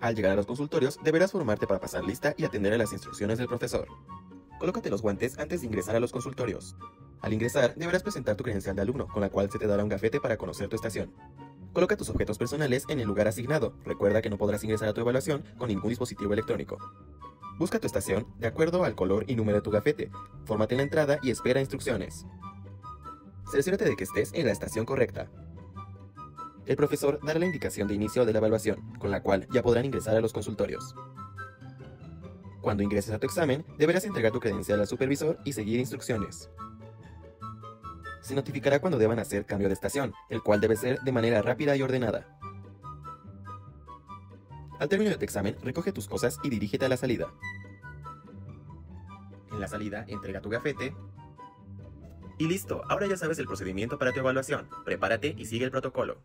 Al llegar a los consultorios, deberás formarte para pasar lista y atender a las instrucciones del profesor. Colócate los guantes antes de ingresar a los consultorios. Al ingresar, deberás presentar tu credencial de alumno, con la cual se te dará un gafete para conocer tu estación. Coloca tus objetos personales en el lugar asignado. Recuerda que no podrás ingresar a tu evaluación con ningún dispositivo electrónico. Busca tu estación de acuerdo al color y número de tu gafete. Fórmate en la entrada y espera instrucciones. Cerciórate de que estés en la estación correcta. El profesor dará la indicación de inicio de la evaluación, con la cual ya podrán ingresar a los consultorios. Cuando ingreses a tu examen, deberás entregar tu credencial al supervisor y seguir instrucciones. Se notificará cuando deban hacer cambio de estación, el cual debe ser de manera rápida y ordenada. Al término de tu examen, recoge tus cosas y dirígete a la salida. En la salida, entrega tu gafete. Y listo, ahora ya sabes el procedimiento para tu evaluación. Prepárate y sigue el protocolo.